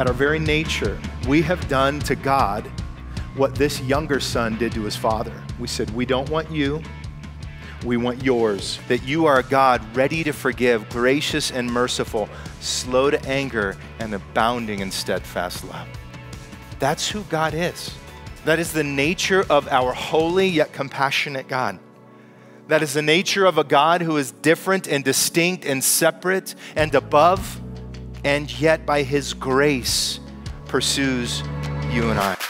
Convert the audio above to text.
at our very nature, we have done to God what this younger son did to his father. We said, We don't want you, we want yours. That you are a God ready to forgive, gracious and merciful, slow to anger, and abounding in steadfast love. That's who God is. That is the nature of our holy yet compassionate God. That is the nature of a God who is different and distinct and separate and above, and yet by his grace pursues you and I.